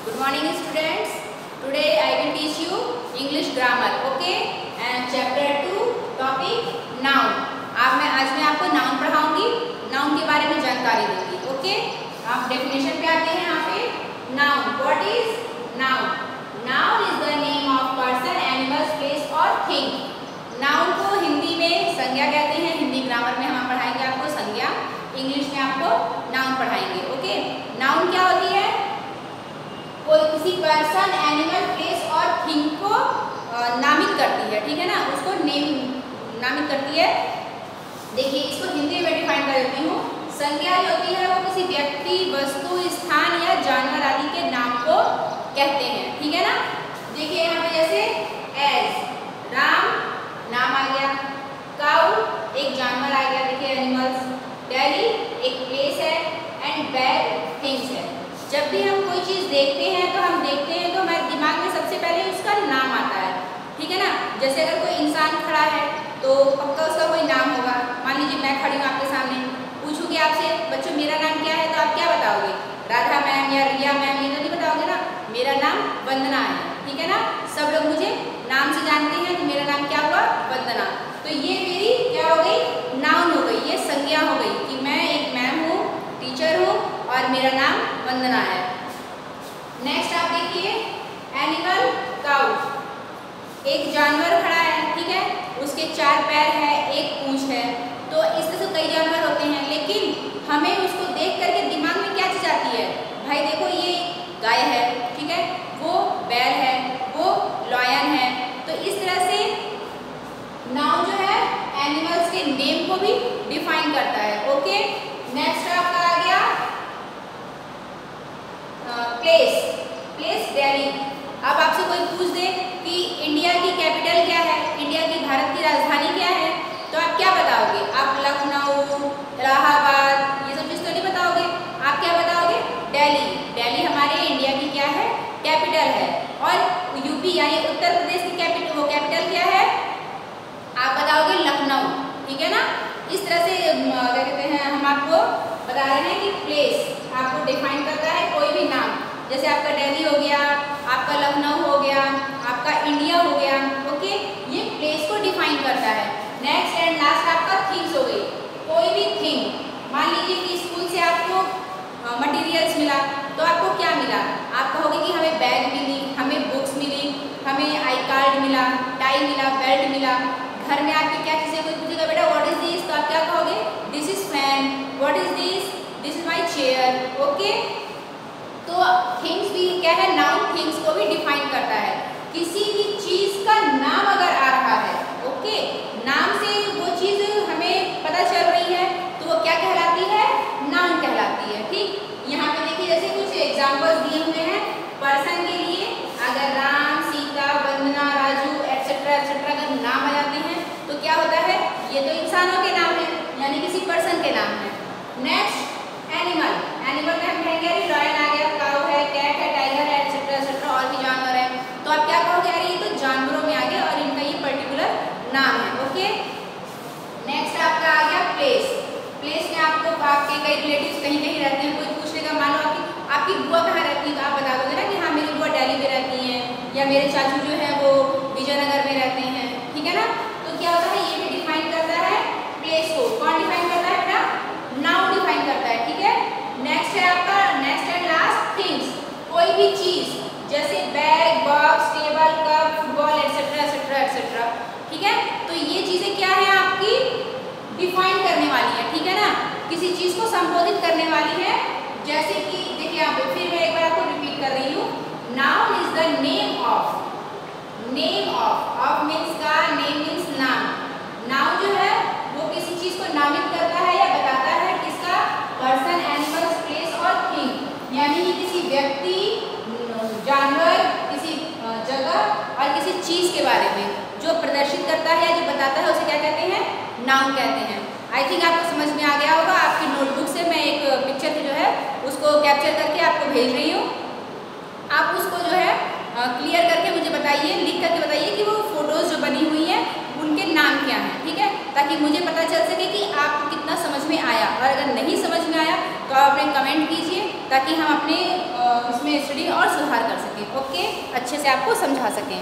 Good morning, students. Today, I will teach you English grammar. Okay? And chapter 2 topic, noun. आज मैं आज मैं आपको नाउन पढ़ाऊँगी नाउन के बारे में जानकारी दूँगी ओके आप डेफिनेशन पे आते हैं यहाँ पे noun what is noun noun is the name of person animal place और थिंग नाउन को हिंदी में संज्ञा कहते हैं हिंदी ग्रामर में हम पढ़ाएँगे आपको संज्ञा इंग्लिश में आपको नाउन पढ़ाएँगे ओके नाउन क्या होती है किसी पर्सन एनिमल प्लेस और थिंग को नामित करती है, ठीक है ना? उसको नेम नामित करती है। देखिए, इसको हिंदी में डिफाइन कर देती हूँ। संज्ञा जो होती है वो किसी व्यक्ति, वस्तु, स्थान या जानवर आदि के नाम को कहते हैं, ठीक है ना? देखिए, यहाँ पे जैसे एज राम, नाम आ गया। काउ एक जानवर आ गया, देखिए एनिमल्स डेली एक प्लेस है। एंड बैग थिंग्स है। जब भी हम चीज़ देखते हैं तो हम देखते हैं तो हमारे दिमाग में सबसे पहले उसका नाम आता है। ठीक है ना? जैसे अगर कोई इंसान खड़ा है तो पक्का उसका कोई नाम होगा। मान लीजिए मैं खड़ी हूँ आपके सामने। पूछूँगी आपसे, बच्चों, मेरा नाम क्या है? तो आप क्या बताओगे? राधा मैम या रिया मैम, ये तो नहीं बताओगे ना? मेरा नाम वंदना है। ठीक है ना? सब लोग मुझे नाम से जानते हैं तो मेरा नाम क्या हुआ? वंदना। तो ये मेरी क्या हो गई? नाउन हो गई। ये संज्ञा हो गई कि मैं एक मैम हूँ, टीचर हूँ और मेरा नाम वंदना है नेक्स्ट आप देखिए एनिमल काउ एक जानवर खड़ा है, ठीक है? उसके चार पैर है, एक पूंछ है। तो इस तरह से कई जानवर होते हैं, लेकिन हमें उसको देख करके दिमाग में क्या चीज़ आती है? भाई देखो, ये गाय है, ठीक है? वो बैल है, वो लॉयन है। तो इस तरह से नाउन जो है एनिमल्स के नेम को भी डिफाइन करता है ओके नेक्स्ट आपका आ गया प्लेस प्लेस दिल्ली अब आपसे कोई पूछ दे कि इंडिया की कैपिटल क्या है इंडिया की भारत की राजधानी क्या है तो आप क्या बताओगे आप लखनऊ इलाहाबाद ये सब चीज़ तो नहीं बताओगे आप क्या बताओगे दिल्ली दिल्ली हमारे इंडिया की क्या है कैपिटल है और यूपी यानी उत्तर प्रदेश की कैपिटल वो कैपिटल क्या है आप बताओगे लखनऊ ठीक है ना इस तरह से क्या कहते हैं, हम आपको बता रहे हैं कि प्लेस आपको डिफाइन करता है कोई भी नाम। जैसे आपका दिल्ली हो गया, आपका लखनऊ हो गया, आपका इंडिया हो गया ओके ये प्लेस को डिफाइन करता है। नेक्स्ट एंड लास्ट आपका थिंग्स हो गई। कोई भी थिंग मान लीजिए कि स्कूल से आपको मटेरियल्स मिला तो आपको क्या मिला? आप कहोगे कि हमें बैग मिली, हमें बुक्स मिली, हमें आई कार्ड मिला टाई मिला बेल्ट मिला। घर में आपके क्या चीज़ें कोई पूछेगा बेटा व्हाट इज़ दिस तो आप क्या कहोगे? This is fan what is this this is my chair okay तो थिंग्स भी क्या है? नाउन थिंग्स को भी डिफाइन करता है। किसी भी चीज़ का नाम अगर आ रहा है ओके नाम से वो चीज़ हमें पता चल रही है तो वो क्या कहलाती है नाउन कहलाती है ठीक यहाँ पे देखिए जैसे कुछ एग्जाम्पल्स दिए हुए हैं पर्सन के लिए अगर राम सीता वंदना राजू एटसेट्रा एटसेट्रा अगर नाम आ जाते हैं तो क्या होता है ये तो इंसानों के नाम है यानी किसी पर्सन के नाम है नेक्स्ट एनिमल एनिमल में हम कहेंगे अरे लॉयन आ गया काउ है कैट है टाइगर है एटसेट्रा एटसेट्रा और भी जानवर है तो आप क्या कहोगे अरे ये तो जानवरों में आ गया और इनका ये पर्टिकुलर नाम है ओके नेक्स्ट आपका आ गया प्लेस में आपको आपके कई रिलेटिव कहीं कहीं रहते हैं, कोई पूछने का मान लो आपकी आपकी बुआ कहाँ रहती है तो आप बता दोगे ना कि हाँ मेरी बुआ डेली में रहती हैं या मेरे चाचू जो है वो विजयनगर में रहते हैं, ठीक है ना? तो क्या होता है, ये भी डिफाइन करता है प्लेस को। कौन डिफाइन करता है? अपना नाउ डिफाइन करता है, ठीक है? नेक्स्ट है आपका नेक्स्ट एंड लास्ट थिंग्स कोई भी चीज़, जैसे bag box table cup football etcetera etcetera etcetera ठीक है तो ये चीज़ें क्या है आपकी डिफाइन करने वाली है ठीक है ना किसी चीज़ को वाली है। जैसे कि, देखिए यहाँ पे फिर मैं एक बार आपको रिपीट कर रही हूँ। Noun is the name of name of of means का नेम मीन्स नाम नाउन जो है, वो किसी चीज़ को नामित करता है या बताता है किसका? पर्सन एनिमल प्लेस और थिंग यानी कि किसी व्यक्ति, जानवर, किसी जगह और किसी चीज़ के बारे में जो प्रदर्शित करता है या जो बताता है, उसे क्या कहते हैं? नाउन कहते हैं। आई थिंक आपको समझ में आ गया होगा, आपकी नोटबुक से मैं एक पिक्चर जो है, उसको कैप्चर करके आपको भेज रही हूँ। आप उसको जो है क्लियर करके मुझे बताइए, लिख करके बताइए कि वो फ़ोटोज़ जो बनी हुई हैं, उनके नाम क्या हैं, ठीक है? ताकि मुझे पता चल सके कि आपको कितना समझ में आया। और अगर नहीं समझ में आया तो आप अपने कमेंट कीजिए, ताकि हम अपने उसमें स्टडी और सुधार कर सकें ओके अच्छे से आपको समझा सकें।